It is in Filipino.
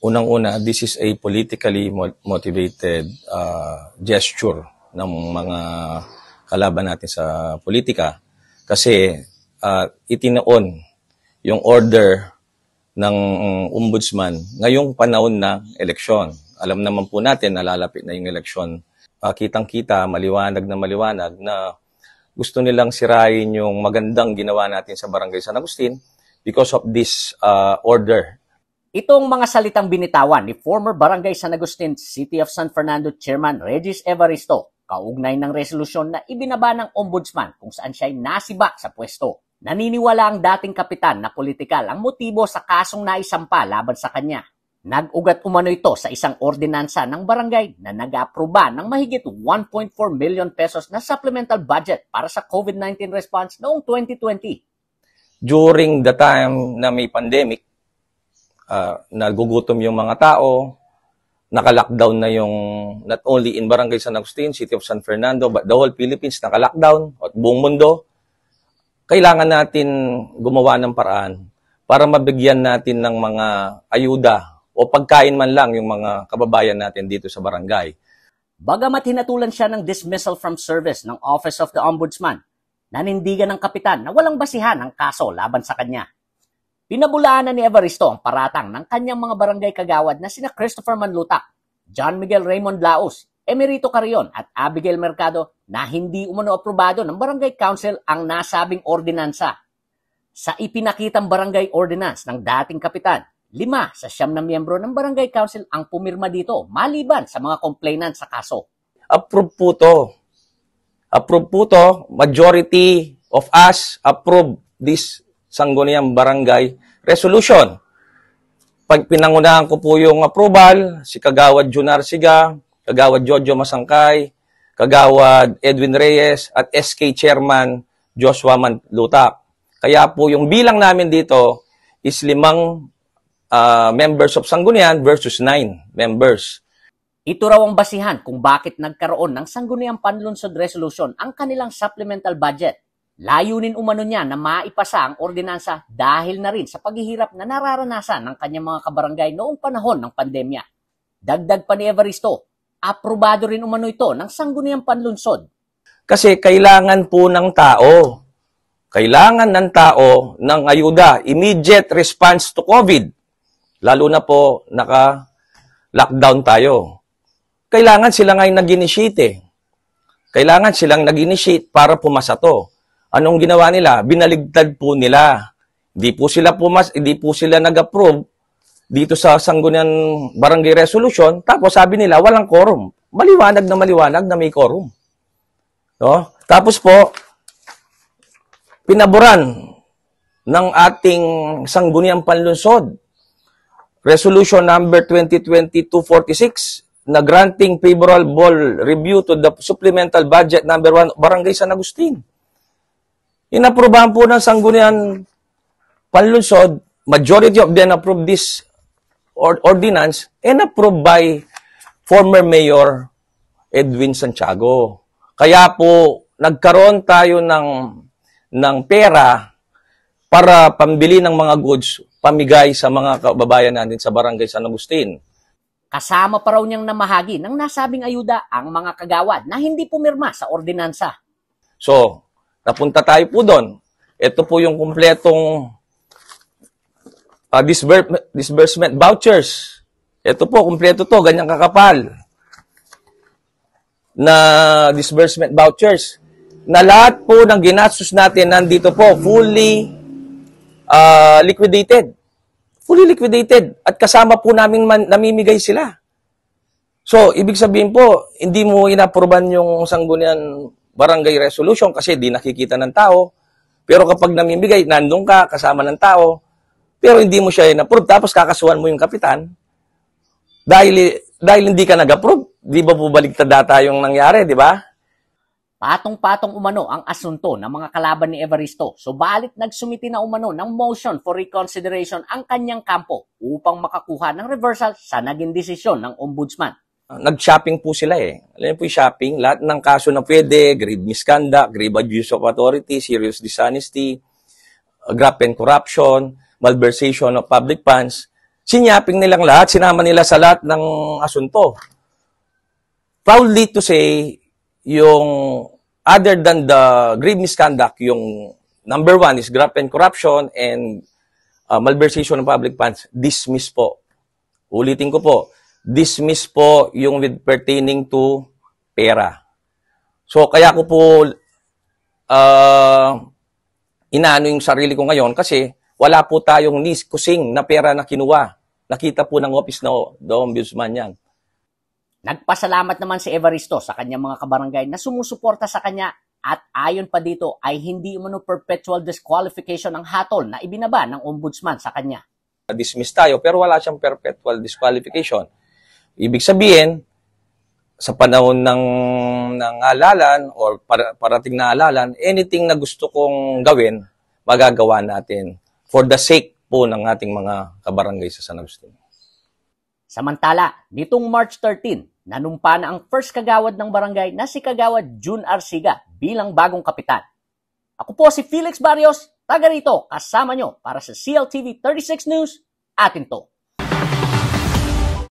Unang-una, this is a politically mo- motivated uh, gesture ng mga kalaban natin sa politika kasi uh, itinoon yung order ng ombudsman ngayong panahon na eleksyon. Alam naman po natin na lalapit na yung eleksyon. Uh, kitang-kita, maliwanag na maliwanag na gusto nilang sirain yung magandang ginawa natin sa Barangay San Agustin because of this uh, order Itong mga salitang binitawan ni former Barangay San Agustin City of San Fernando Chairman Regis Evaristo kaugnay ng resolusyon na ibinaba ng ombudsman kung saan siya ay nasibak sa pwesto. Naniniwala ang dating kapitan na politikal ang motibo sa kasong naisampa laban sa kanya. Nag-ugat umano ito sa isang ordinansa ng barangay na nag-aproba ng mahigit 1.4 million pesos na supplemental budget para sa COVID-19 response noong 2020. During the time na may pandemic, uh, nagugutom yung mga tao, naka-lockdown na yung not only in Barangay San Agustin, City of San Fernando, but the whole Philippines naka-lockdown at buong mundo. Kailangan natin gumawa ng paraan para mabigyan natin ng mga ayuda o pagkain man lang yung mga kababayan natin dito sa barangay. Bagamat hinatulan siya ng dismissal from service ng Office of the Ombudsman, nanindigan ng kapitan na walang basihan ang kaso laban sa kanya. Pinabulaan na ni Evaristo ang paratang ng kanyang mga barangay kagawad na sina Christopher Manlutak, John Miguel Raymond Laos, Emerito Carion at Abigail Mercado na hindi umano aprobado ng Barangay Council ang nasabing ordinansa. Sa ipinakitang barangay ordinance ng dating kapitan, lima sa siyam na miyembro ng Barangay Council ang pumirma dito maliban sa mga complainant sa kaso. Approve po to. Approve po to. Majority of us approve this Sangguniang Barangay Resolution. Pag pinangunahan ko po yung approval, si Kagawad Junar Siga, Kagawad Jojo Masangkay, Kagawad Edwin Reyes, at SK Chairman Joshua Manlutak. Kaya po yung bilang namin dito is limang uh, members of Sangguniang versus nine members. Ito raw ang basihan kung bakit nagkaroon ng Sangguniang Panlunsod Resolution ang kanilang supplemental budget Layunin umano niya na maipasa ang ordinansa dahil na rin sa paghihirap na nararanasan ng kanyang mga kabarangay noong panahon ng pandemya. Dagdag pa ni Evaristo, aprobado rin umano ito ng sangguniang panlunsod. Kasi kailangan po ng tao, kailangan ng tao ng ayuda, immediate response to COVID. Lalo na po naka-lockdown tayo. Kailangan sila ngayon nag-initiate. Eh. Kailangan silang nag-initiate para pumasa to Anong ginawa nila? Binaligtad po nila. Hindi po sila pumas, hindi po sila nag-approve dito sa Sangguniang Barangay Resolution. Tapos sabi nila, walang quorum. Maliwanag na maliwanag na may quorum. No? Tapos po, pinaboran ng ating Sangguniang Panlunsod. Resolution number 2020-246 na granting favorable review to the supplemental budget number 1 Barangay San Agustin. Inaprubahan po ng sanggunian panlunsod, majority of them approved this ordinance and approved by former Mayor Edwin Santiago. Kaya po, nagkaroon tayo ng, ng pera para pambili ng mga goods, pamigay sa mga kababayan natin sa Barangay San Agustin. Kasama pa raw niyang namahagi ng nasabing ayuda ang mga kagawad na hindi pumirma sa ordinansa. So, Napunta tayo po doon. Ito po yung kumpletong uh, disbur- disbursement vouchers. Ito po, kumpleto to, ganyan kakapal na disbursement vouchers na lahat po ng ginastos natin nandito po fully uh, liquidated. Fully liquidated. At kasama po namin man, namimigay sila. So, ibig sabihin po, hindi mo inaproban yung sanggunian barangay resolution kasi di nakikita ng tao. Pero kapag namimigay, nandun ka, kasama ng tao, pero hindi mo siya in-approve, tapos kakasuhan mo yung kapitan, dahil, dahil hindi ka nag-approve, di ba bubaligtad data yung nangyari, di ba? Patong-patong umano ang asunto ng mga kalaban ni Evaristo, subalit nagsumiti na umano ng motion for reconsideration ang kanyang kampo upang makakuha ng reversal sa naging desisyon ng ombudsman nag-shopping po sila eh. Alam po yung shopping, lahat ng kaso na pwede, grave misconduct, grave abuse of authority, serious dishonesty, uh, graft and corruption, malversation of public funds, Sinyaping nilang lahat, sinama nila sa lahat ng asunto. Proudly to say, yung other than the grave misconduct, yung number one is graft and corruption and uh, malversation ng public funds, dismiss po. Ulitin ko po, dismiss po yung with pertaining to pera. So, kaya ko po uh, inaano yung sarili ko ngayon kasi wala po tayong nis kusing na pera na kinuha. Nakita po ng office na the ombudsman yan. Nagpasalamat naman si Evaristo sa kanyang mga kabarangay na sumusuporta sa kanya at ayon pa dito ay hindi umano perpetual disqualification ang hatol na ibinaba ng ombudsman sa kanya. Dismiss tayo pero wala siyang perpetual disqualification. Ibig sabihin, sa panahon ng, ng alalan or para, parating na alalan, anything na gusto kong gawin, magagawa natin for the sake po ng ating mga kabarangay sa San Agustin. Samantala, nitong March 13, nanumpa na ang first kagawad ng barangay na si Kagawad June Arsiga bilang bagong kapitan. Ako po si Felix Barrios, taga rito, kasama nyo para sa CLTV 36 News, atin to.